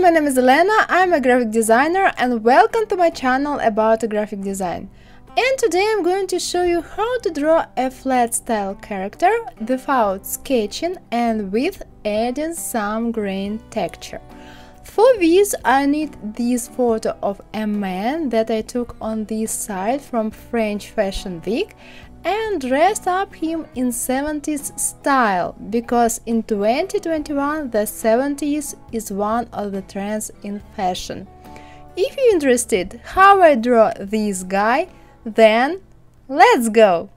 my name is Elena, I'm a graphic designer and welcome to my channel about graphic design. And today I'm going to show you how to draw a flat style character without sketching and with adding some grain texture. For this I need this photo of a man that I took on this side from French Fashion Week and dressed up him in 70s style because in 2021 the 70s is one of the trends in fashion. If you're interested how I draw this guy, then let's go!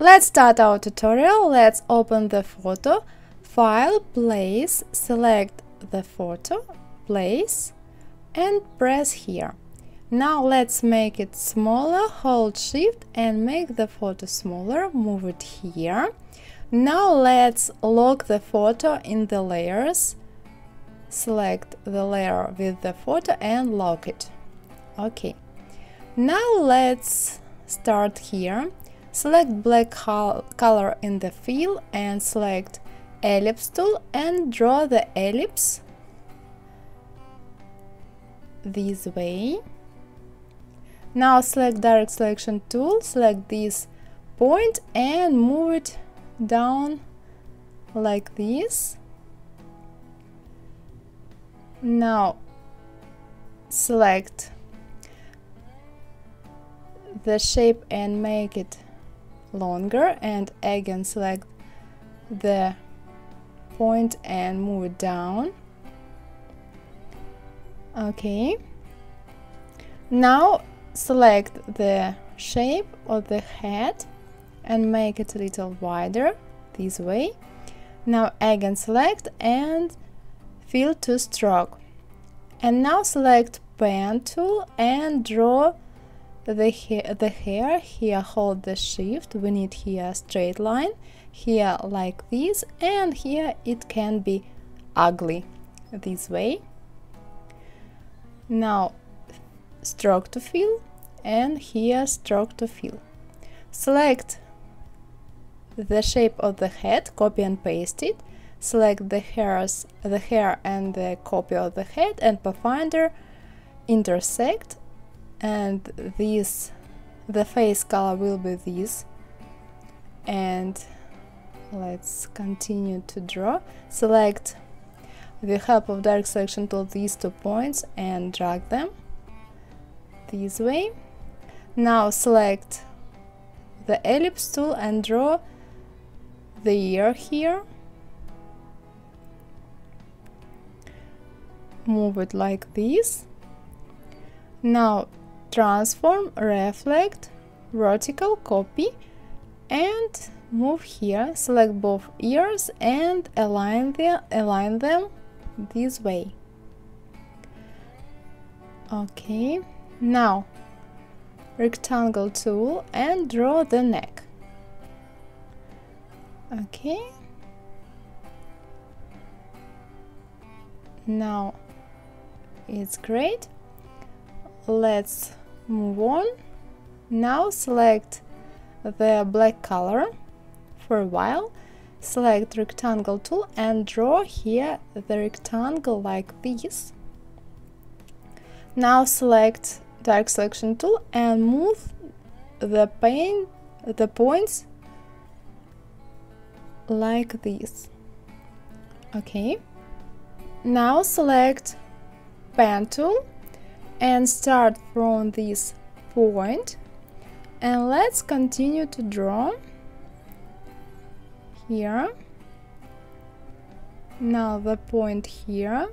Let's start our tutorial. Let's open the photo. File, place, select the photo, place and press here. Now let's make it smaller, hold shift and make the photo smaller, move it here. Now let's lock the photo in the layers. Select the layer with the photo and lock it. Okay. Now let's start here Select black color in the fill and select ellipse tool and draw the ellipse this way. Now select direct selection tool, select this point and move it down like this. Now select the shape and make it longer and again select the point and move it down. Okay. Now select the shape of the head and make it a little wider this way. Now again select and fill to stroke. And now select pen tool and draw the hair, the hair here hold the shift. We need here straight line. Here like this. And here it can be ugly this way. Now stroke to fill. And here stroke to fill. Select the shape of the head copy and paste it. Select the hairs the hair and the copy of the head. And pathfinder intersect and this the face color will be this and let's continue to draw. Select the help of direct selection tool these two points and drag them this way. Now select the ellipse tool and draw the ear here. Move it like this. Now transform, reflect, vertical, copy and move here, select both ears and align them, align them this way. Okay, now rectangle tool and draw the neck. Okay. Now it's great. Let's move on now select the black color for a while. Select rectangle tool and draw here the rectangle like this. Now select direct selection tool and move the paint the points like this. Okay. Now select pen tool and start from this point. And let's continue to draw here. Now the point here.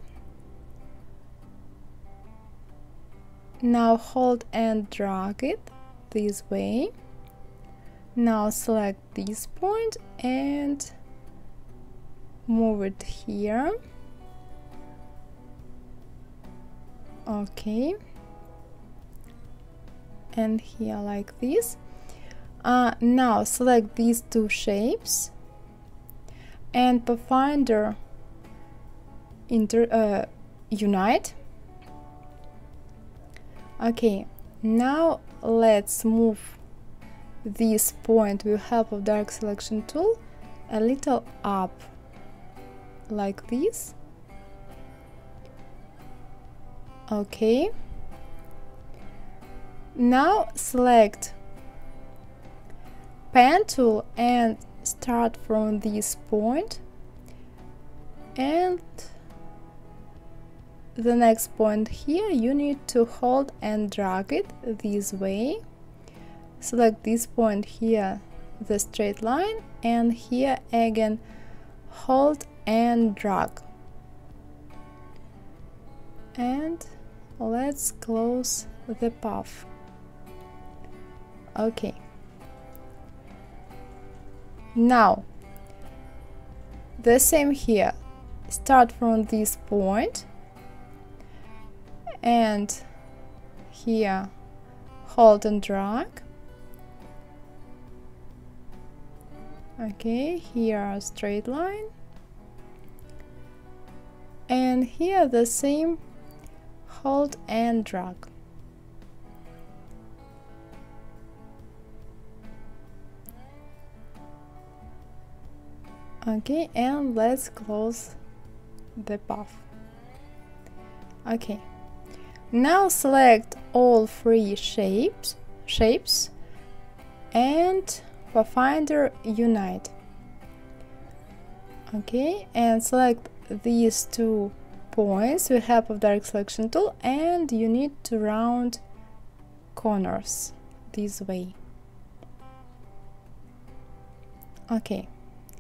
Now hold and drag it this way. Now select this point and move it here okay. And here like this. Uh, now select these two shapes. And Pathfinder inter, uh, unite. Okay, now let's move this point with help of direct selection tool a little up like this okay. Now select pen tool and start from this point. And the next point here you need to hold and drag it this way. Select this point here the straight line and here again hold and drag. And let's close the path okay. Now the same here. Start from this point and here hold and drag. Okay here a straight line. And here the same hold and drag okay and let's close the path okay now select all three shapes shapes and Pathfinder Unite. Okay, and select these two points with help of direct selection tool and you need to round corners this way. Okay,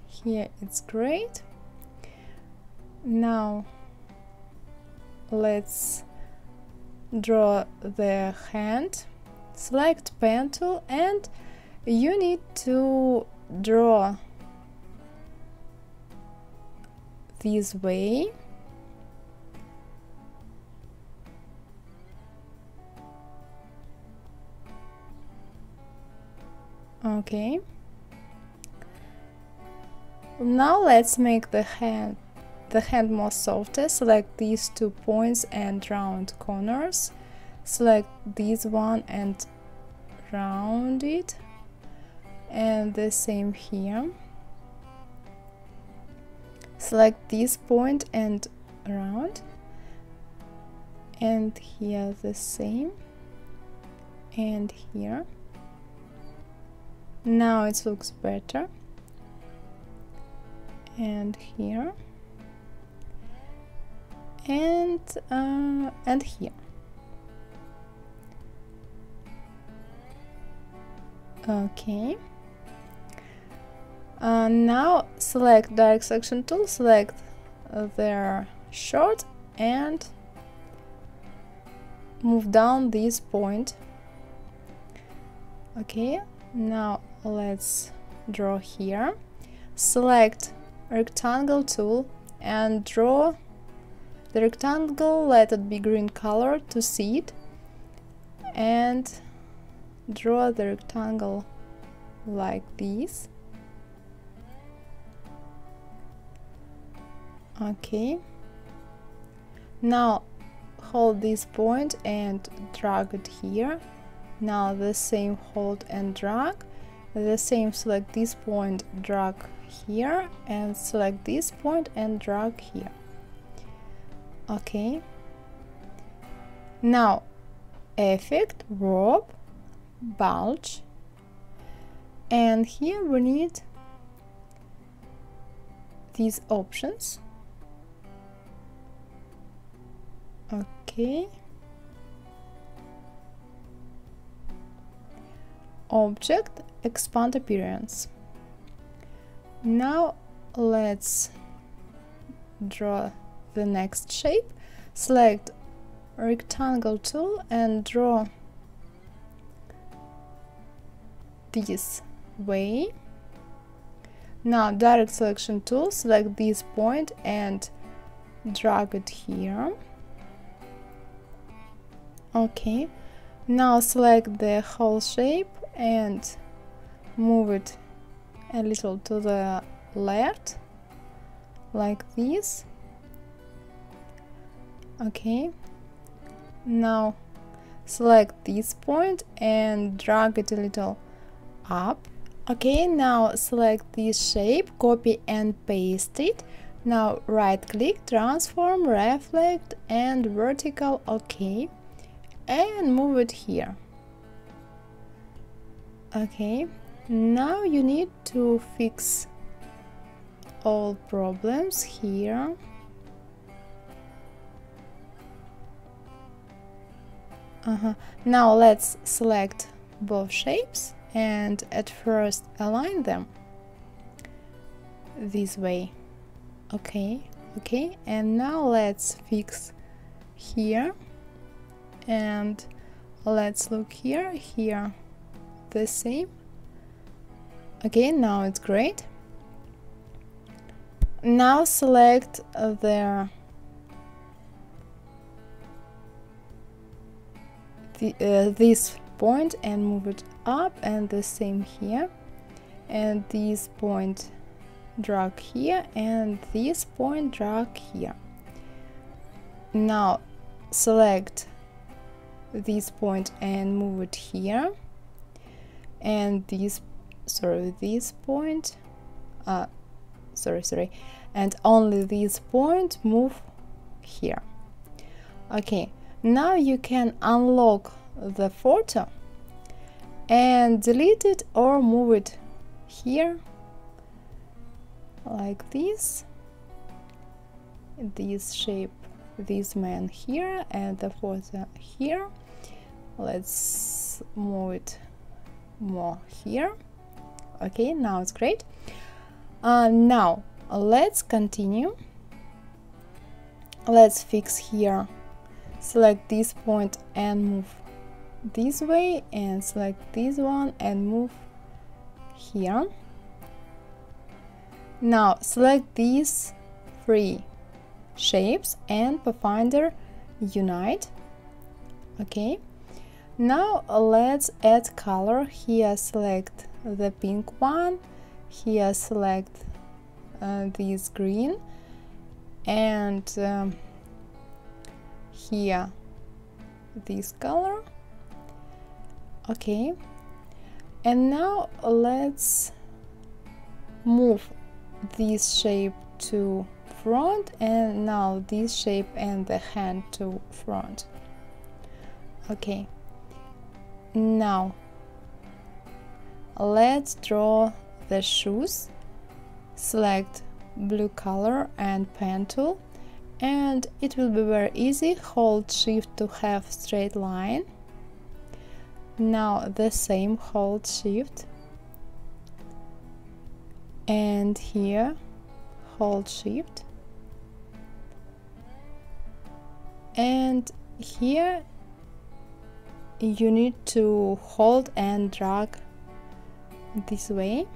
here it's great. Now let's draw the hand, select pen tool and you need to draw this way okay. Now let's make the hand the hand more softer. Select these two points and round corners. Select this one and round it. And the same here. Select this point and around and here the same. And here now it looks better. And here. And uh, and here. Okay. Uh, now select direct selection tool, select their short and move down this point. Okay, now let's draw here. Select rectangle tool and draw the rectangle, let it be green color to see it and draw the rectangle like this. okay now hold this point and drag it here now the same hold and drag. The same select this point drag here and select this point and drag here. Okay. Now effect warp bulge. And here we need these options. Okay object expand appearance. Now let's draw the next shape. Select rectangle tool and draw this way. Now direct selection tool select this point and drag it here. Okay. Now select the whole shape and move it a little to the left like this. Okay. Now select this point and drag it a little up. Okay now select this shape copy and paste it. Now right click transform reflect and vertical ok and move it here okay now you need to fix all problems here. Uh -huh. now let's select both shapes and at first align them this way. Okay okay and now let's fix here. And let's look here here the same. Okay now it's great. Now select the the, uh, this point and move it up and the same here. And this point drag here and this point drag here. Now select this point and move it here and this sorry this point uh sorry sorry. And only this point move here. Okay now you can unlock the photo and delete it or move it here like this. This shape this man here and the photo here. Let's move it more here. Okay now it's great. Uh, now let's continue. Let's fix here. Select this point and move this way and select this one and move here. Now select these three shapes and Pathfinder unite. Okay now let's add color. Here select the pink one. Here select uh, this green. And um, here this color. Okay. And now let's move this shape to front. And now this shape and the hand to front. Okay now let's draw the shoes. Select blue color and pen tool and it will be very easy. Hold shift to have straight line. Now the same hold shift. And here hold shift. And here you need to hold and drag this way.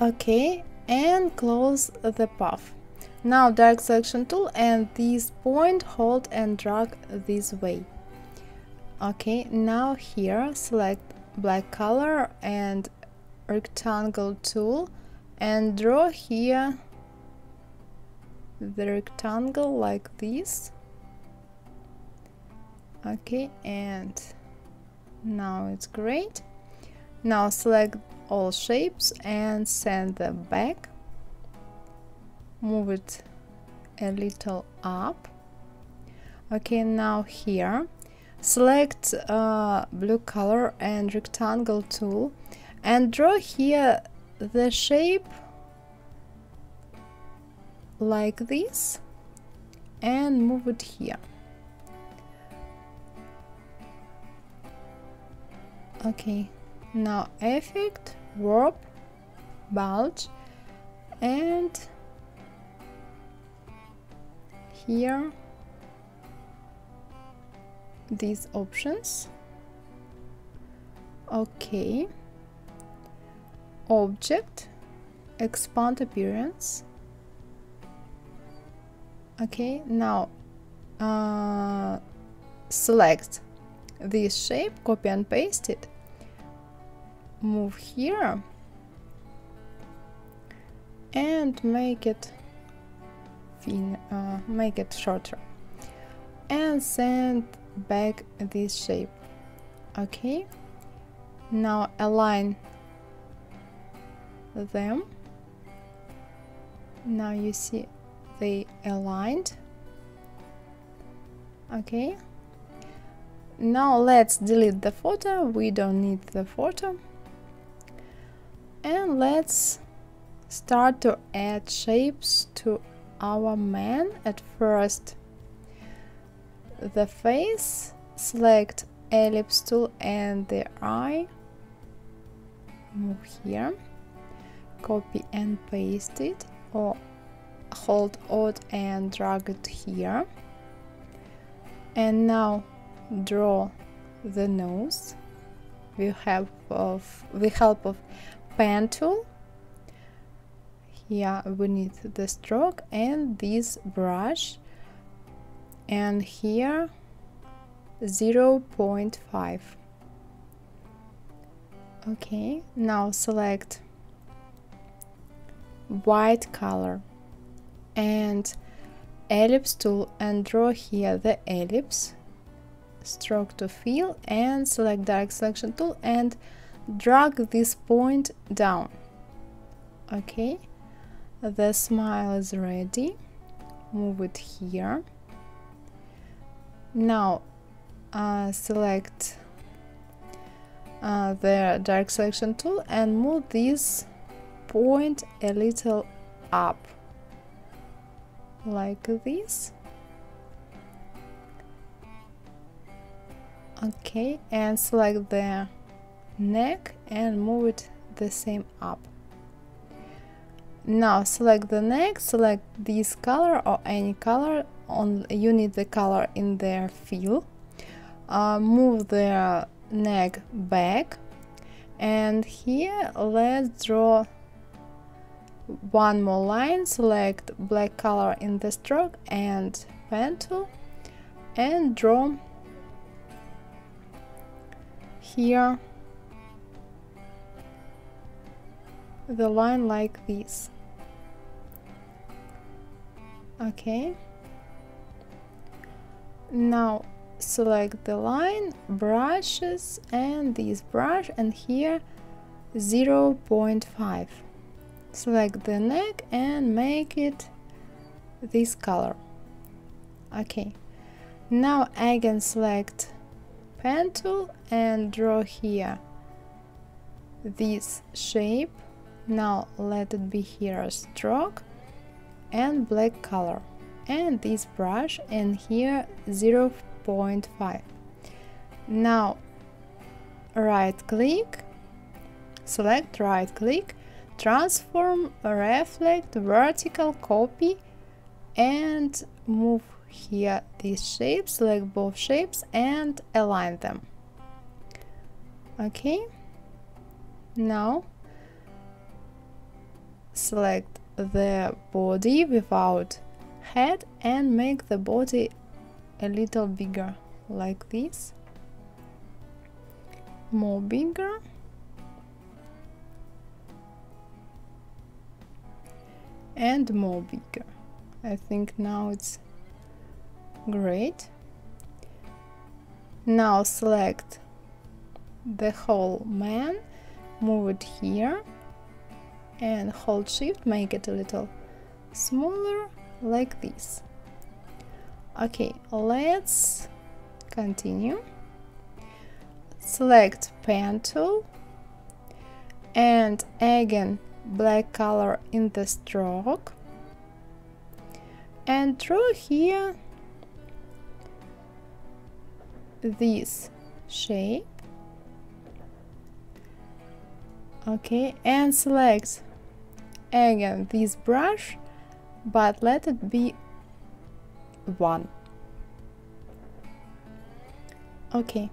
Okay and close the path now direct selection tool and this point hold and drag this way. Okay now here select black color and rectangle tool and draw here the rectangle like this okay and now it's great. Now select all shapes and send them back. Move it a little up. Okay now here. Select uh, blue color and rectangle tool and draw here the shape like this and move it here okay now effect warp bulge and here these options. Okay object expand appearance. Okay now uh, select this shape copy and paste it. Move here. And make it fin uh, make it shorter. And send back this shape. Okay. Now align them. Now you see they aligned. Okay now let's delete the photo. We don't need the photo. And let's start to add shapes to our man. At first the face select ellipse tool and the eye. Move here. Copy and paste it or hold alt and drag it here. And now draw the nose with help of with help of pen tool. Here we need the stroke and this brush. And here 0 0.5 okay now select white color and ellipse tool and draw here the ellipse stroke to fill and select direct selection tool and drag this point down. Okay the smile is ready. Move it here. Now uh, select uh, the direct selection tool and move this point a little up. Like this okay and select the neck and move it the same up. Now select the neck select this color or any color on you need the color in their fill uh, move the neck back and here let's draw one more line select black color in the stroke and pen tool and draw here the line like this. Okay. Now select the line brushes and this brush and here 0 0.5 select the neck and make it this color. Okay. Now again select pen tool and draw here. This shape now let it be here a stroke and black color. And this brush and here 0 0.5 now right click select right click transform reflect vertical copy and move here these shapes select both shapes and align them. Okay. Now select the body without head and make the body a little bigger like this. More bigger. And more bigger. I think now it's great. Now select the whole man move it here and hold shift make it a little smaller like this. Okay let's continue. Select pen tool and again black color in the stroke. And draw here this shape. Okay and select again this brush but let it be one. Okay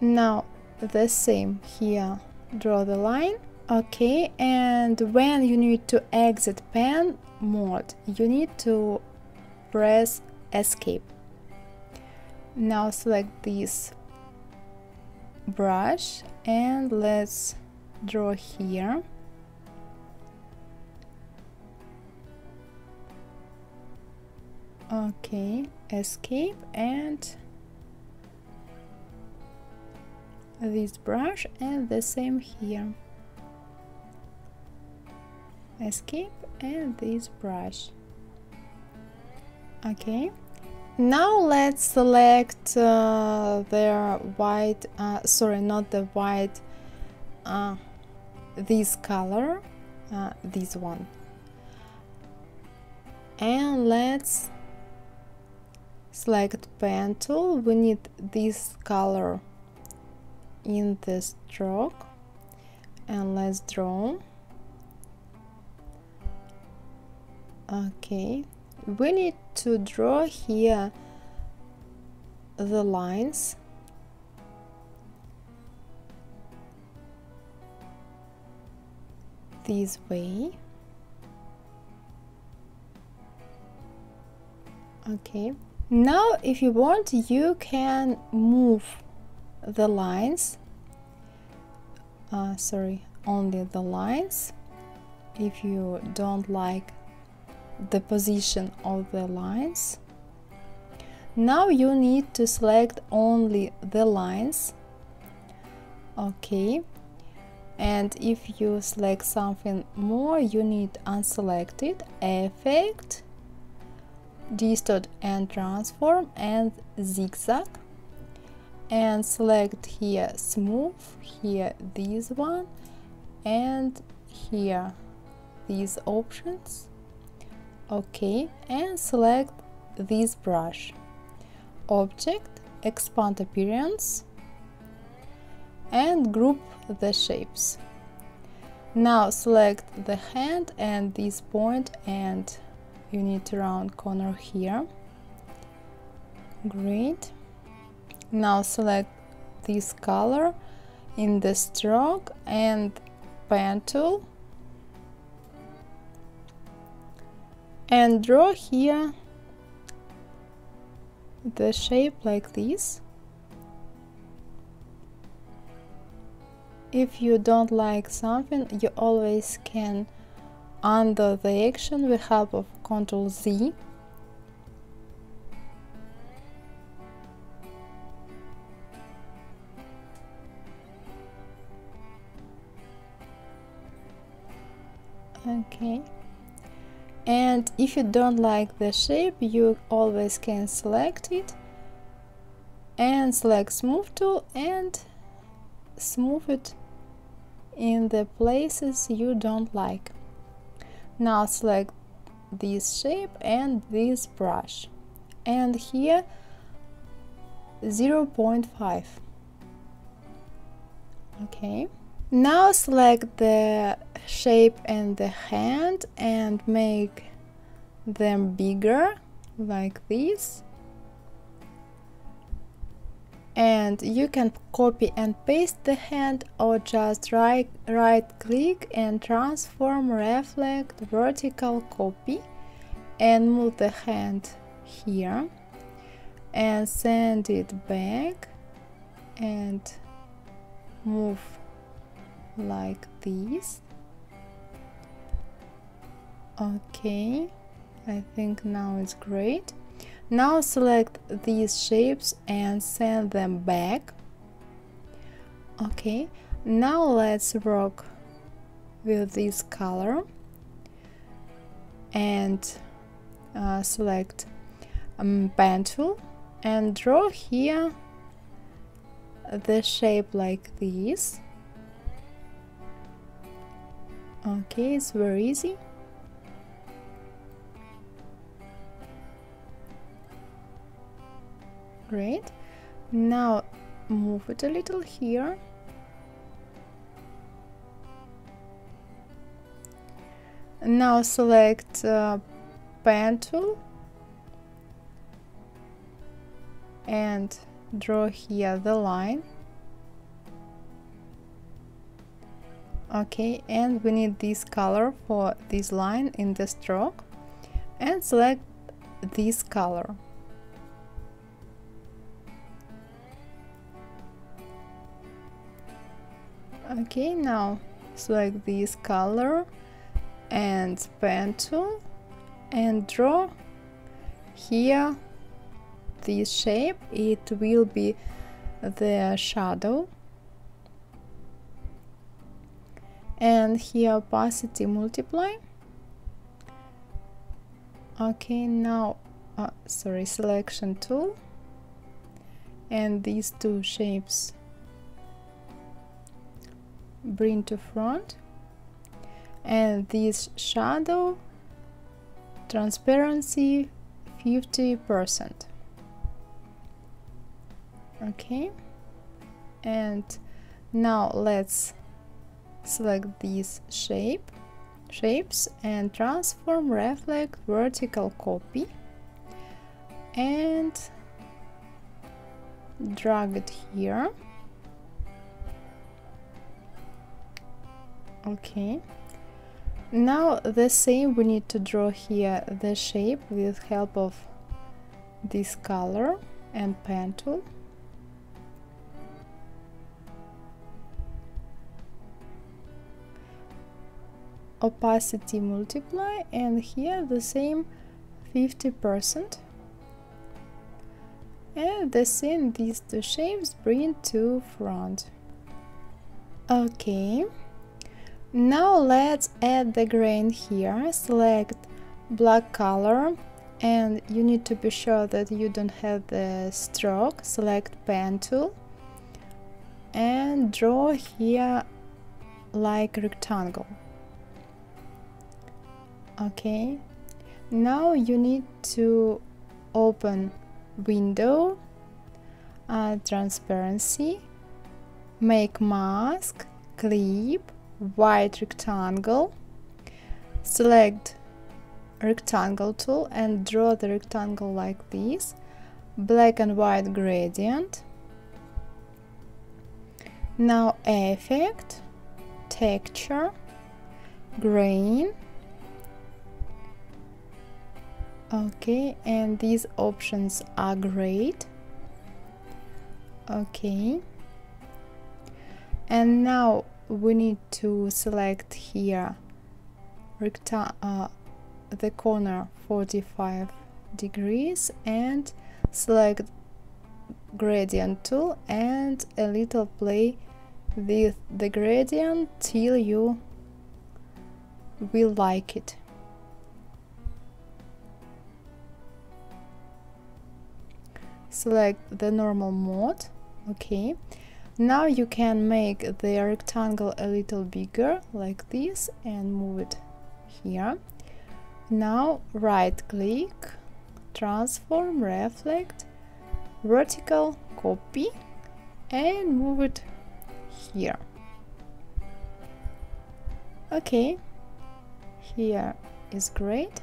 now the same here. Draw the line. Okay and when you need to exit pen mode you need to press escape now select this brush and let's draw here. Okay escape and this brush and the same here. Escape and this brush. Okay now let's select uh, the white uh, sorry not the white uh, this color uh, this one. And let's select pen tool. We need this color in the stroke. And let's draw. Okay we need to draw here the lines. This way. Okay. Now if you want you can move the lines. Uh, sorry only the lines. If you don't like the position of the lines. Now you need to select only the lines. Okay. And if you select something more you need unselect it effect distort and transform and zigzag. And select here smooth here this one and here these options ok and select this brush. Object expand appearance and group the shapes. Now select the hand and this point and you need to round corner here. Great. Now select this color in the stroke and pen tool and draw here the shape like this. If you don't like something you always can undo the action with help of Ctrl Z. Okay and if you don't like the shape you always can select it. And select smooth tool and smooth it in the places you don't like. Now select this shape and this brush. And here 0.5 okay now select the shape and the hand and make them bigger like this. And you can copy and paste the hand or just right right click and transform reflect vertical copy and move the hand here. And send it back and move like this. Okay I think now it's great. Now select these shapes and send them back. Okay now let's work with this color and uh, select um, pen tool and draw here the shape like this okay it's very easy. Great. Now move it a little here. Now select uh, pen tool and draw here the line okay and we need this color for this line in the stroke. And select this color. Okay now select this color and pen tool and draw here this shape. It will be the shadow and here opacity multiply. Okay now uh, sorry selection tool. And these two shapes bring to front. And this shadow transparency 50 percent. Okay. And now let's select these shape shapes and transform reflect vertical copy. And drag it here. Okay. Now the same we need to draw here the shape with help of this color and pen tool opacity multiply and here the same 50% and the same these two shapes bring to front. Okay. Now let's add the grain here. Select black color and you need to be sure that you don't have the stroke. Select pen tool. And draw here like rectangle okay. Now you need to open window uh, transparency make mask clip white rectangle select rectangle tool and draw the rectangle like this black and white gradient. Now effect texture grain okay and these options are great. Okay. And now we need to select here uh, the corner 45 degrees and select gradient tool and a little play with the gradient till you will like it select the normal mode okay. Now you can make the rectangle a little bigger like this and move it here. Now right click transform reflect vertical copy and move it here. Okay here is great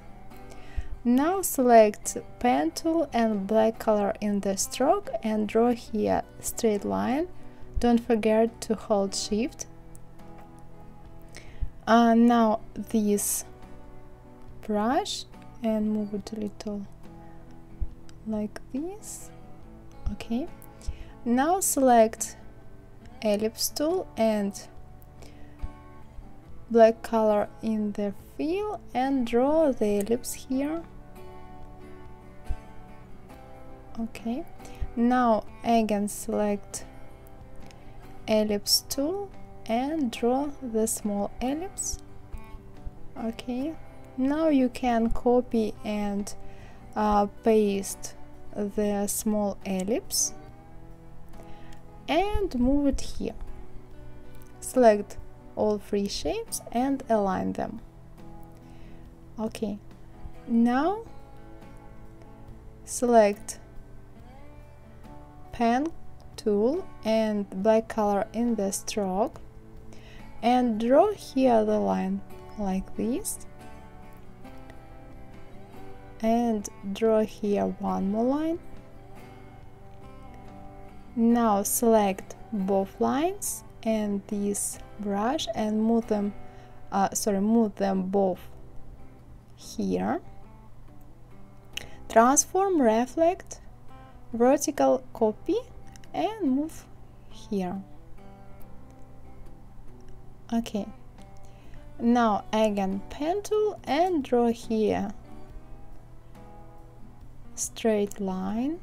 now select pen tool and black color in the stroke and draw here straight line. Don't forget to hold shift. Uh, now this brush and move it a little like this. Okay. Now select ellipse tool and black color in the fill and draw the ellipse here. Okay. Now again select ellipse tool and draw the small ellipse. Okay. Now you can copy and uh, paste the small ellipse and move it here. Select all three shapes and align them. Okay now select pen tool and black color in the stroke and draw here the line like this. And draw here one more line. Now select both lines and this brush and move them uh, sorry move them both here. Transform reflect vertical copy and move here. Okay. Now again pen tool and draw here. Straight line.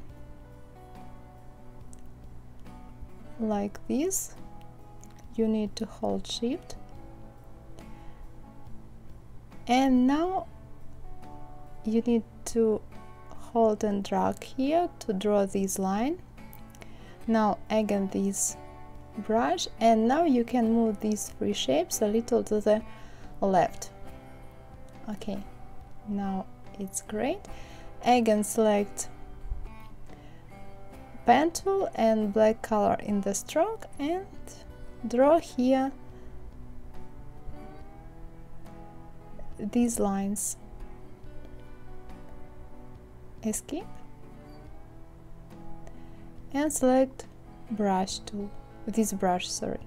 Like this you need to hold shift. And now you need to hold and drag here to draw this line. Now again this brush. And now you can move these three shapes a little to the left. Okay now it's great. Again select pen tool and black color in the stroke and draw here these lines. Escape. And select brush tool. This brush sorry.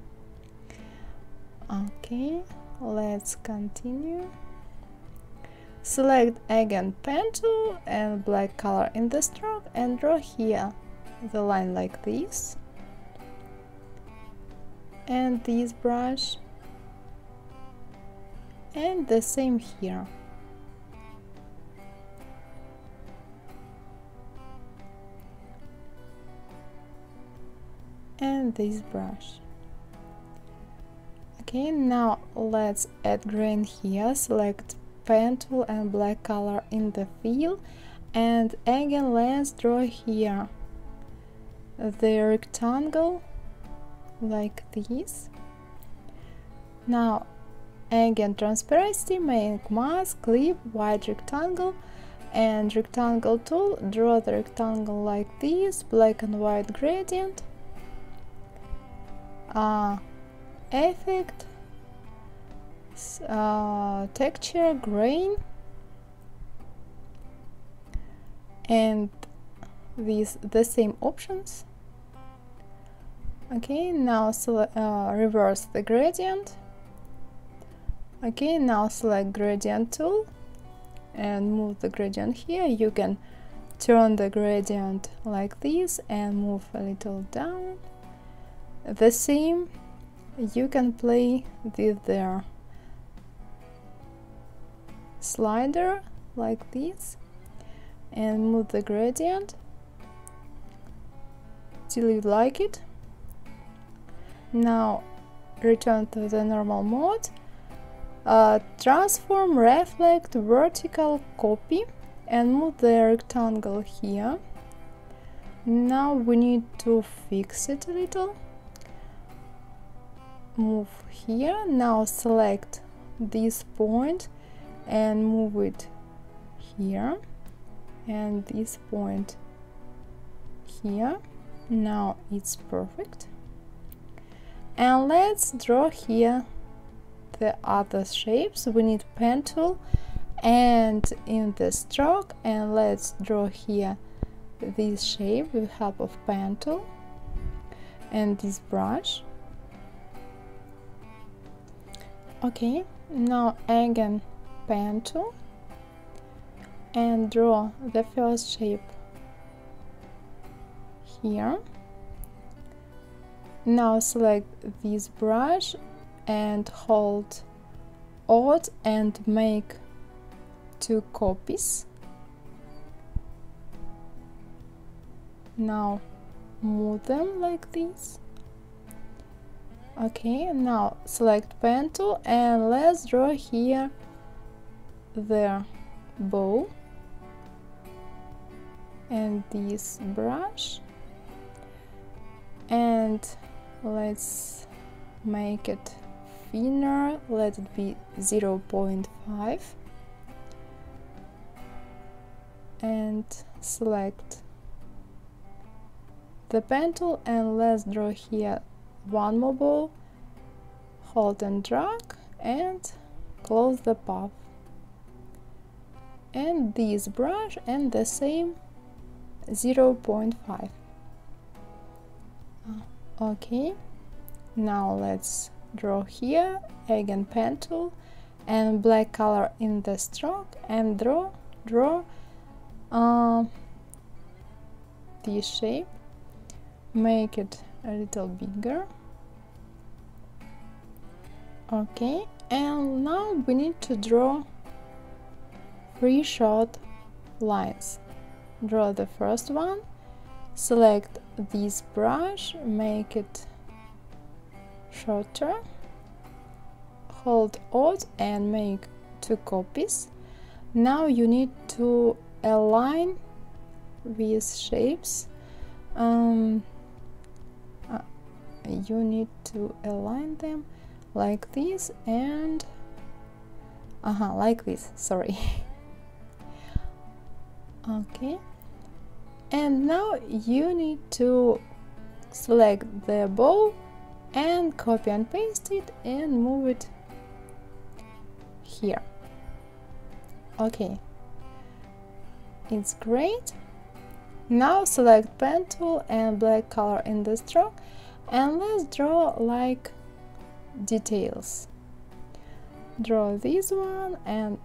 Okay let's continue. Select again pen tool and black color in the stroke and draw here the line like this and this brush. And the same here. And this brush. Okay now let's add grain here. Select pen tool and black color in the fill and again let's draw here the rectangle like this. Now again transparency make mask clip white rectangle and rectangle tool draw the rectangle like this black and white gradient. Uh, effect uh, texture grain. And these the same options okay now uh, reverse the gradient. Okay now select gradient tool and move the gradient here. You can turn the gradient like this and move a little down. The same you can play with the slider like this and move the gradient till you like it now return to the normal mode. Uh, transform reflect vertical copy and move the rectangle here. Now we need to fix it a little. Move here. Now select this point and move it here and this point here. Now it's perfect and let's draw here the other shapes. We need pen tool and in the stroke and let's draw here this shape with help of pen tool and this brush. Okay now again pen tool and draw the first shape here now select this brush and hold Alt and make two copies. Now move them like this. Okay now select pen tool and let's draw here the bow and this brush. And let's make it thinner. Let it be 0.5 and select the pen tool and let's draw here one more ball. Hold and drag and close the path. And this brush and the same 0.5 okay. Now let's draw here again pen tool and black color in the stroke and draw draw uh, this shape. Make it a little bigger. Okay and now we need to draw three short lines. Draw the first one select this brush make it shorter hold alt and make two copies. Now you need to align these shapes. Um, uh, you need to align them like this and uh -huh, like this sorry. Okay and now you need to select the ball and copy and paste it and move it here. Okay. It's great. Now select pen tool and black color in the stroke and let's draw like details. Draw this one and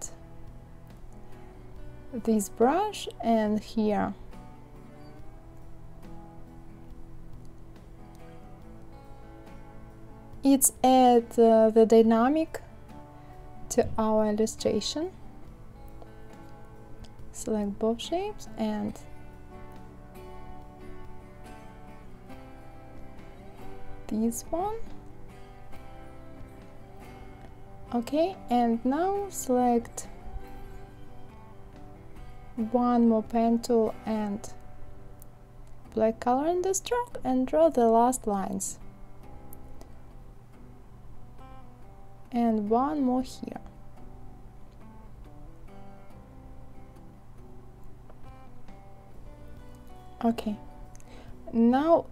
this brush and here it's add uh, the dynamic to our illustration. Select both shapes and this one. Okay and now select one more pen tool and black color in the stroke and draw the last lines and one more here. Okay. Now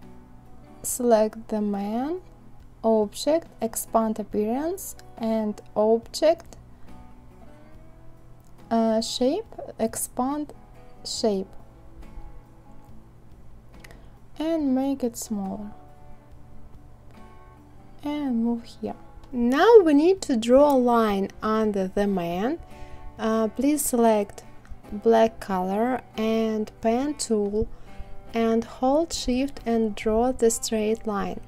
select the man object expand appearance and object uh, shape expand shape. And make it smaller. And move here now we need to draw a line under the man. Uh, please select black color and pen tool and hold shift and draw the straight line.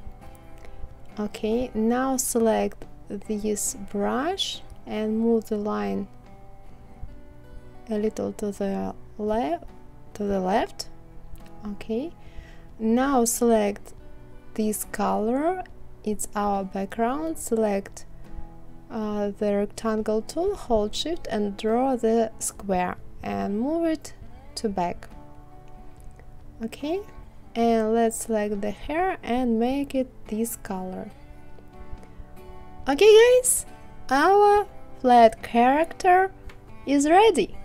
Okay now select this brush and move the line a little to the left to the left. Okay now select this color it's our background. Select uh, the rectangle tool hold shift and draw the square and move it to back. Okay? And let's select the hair and make it this color. Okay guys? Our flat character is ready.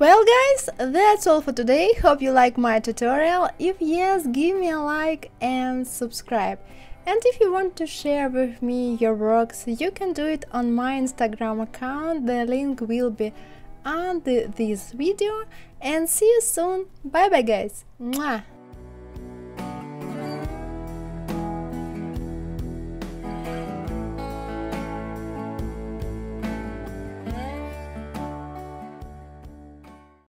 Well guys that's all for today. Hope you like my tutorial. If yes give me a like and subscribe and if you want to share with me your works you can do it on my instagram account. The link will be under this video. And see you soon. Bye bye guys. Mwah.